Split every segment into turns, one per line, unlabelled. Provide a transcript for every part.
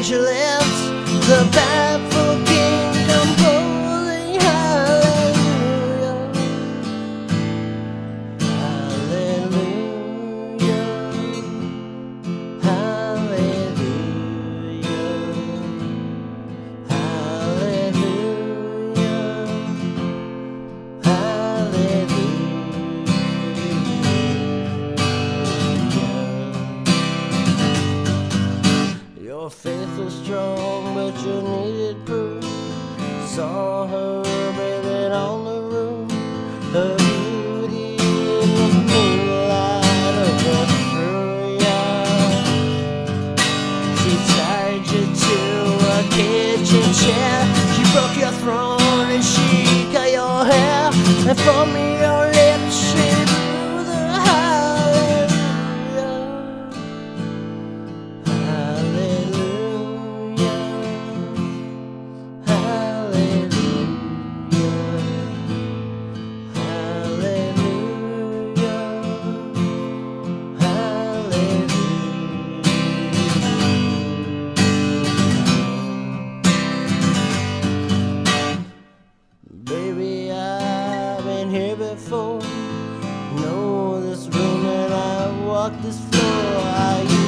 place you the best. You needed proof. Saw her bathing on the roof. Her beauty in the moonlight of a furia. She tied you to a kitchen chair. She broke your throne and she cut your hair. And for your here before. Know this room and I walk this floor. I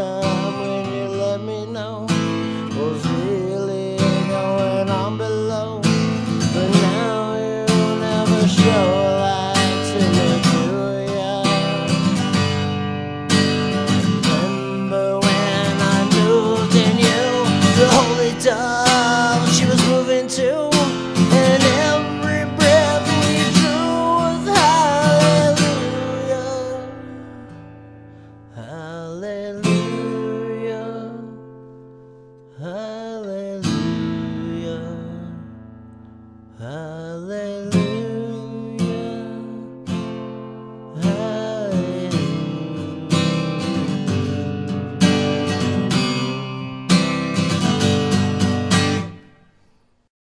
time when you let me know what's really going on below. But now you never show light to me, do ya? Remember when I moved in you, the holy dove